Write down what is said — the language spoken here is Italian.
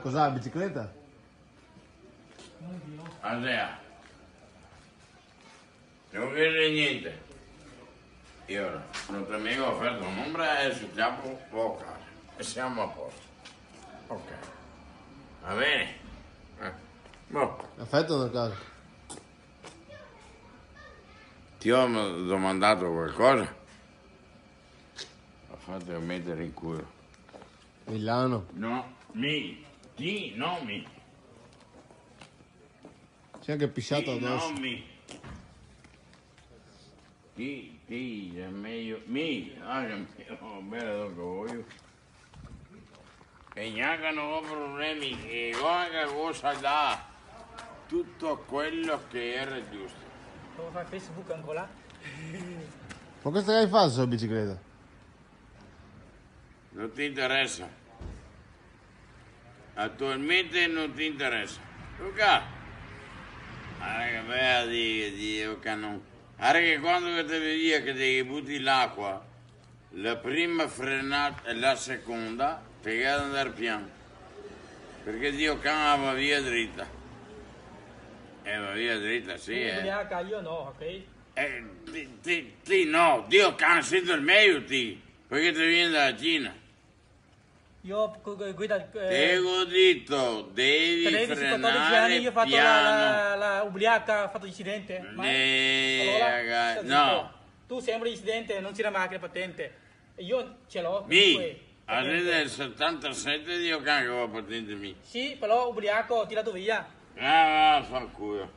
Cos'ha la bicicletta? Andrea, non vede niente. E ora, non ti amico ha offerto un'ombra e sul capo poco e siamo a posto. Ok. Va bene? Eh. Boh, Affetto nel caso. ti ho domandato qualcosa? Ho fatto mettere in culo. Milano. No, mi, ti, non mi. C'è anche pisciato Ti, addosso. non mi. Ti, ti, è meglio. Mi, ah, che oh, bello che voglio. E neanche non ho problemi, che guarda cosa dà tutto quello che era giusto. Devo fare Facebook ancora? Ma cosa hai fatto sulla bicicletta? Non ti interessa. Attualmente non ti interessa. Luca, guarda che bella di, di Luca non. Guarda che quando ti vedi che ti butti l'acqua, la prima frenata e la seconda, ti devi andare piano. Perché Dio can va via dritta. E va via dritta, sì, eh. Io no, ok? Eh, ti, ti, ti no, Dio can, sento il meglio ti. Perché ti vieni dalla Cina. Io gu- gu- guida... Te Eh, ho detto, devi 13-14 anni frenare io ho fatto la, piano. la, la ubriaca, ho fatto incidente. Ma- Eh, allora, ragazzi, no. Tu sembri incidente, non c'è la macchina patente. Io ce l'ho. Mi, comunque, a patente. del 77 Dio can che ho patente mi. Sì, però ubriaco ho tirato via. Ah, fa culo.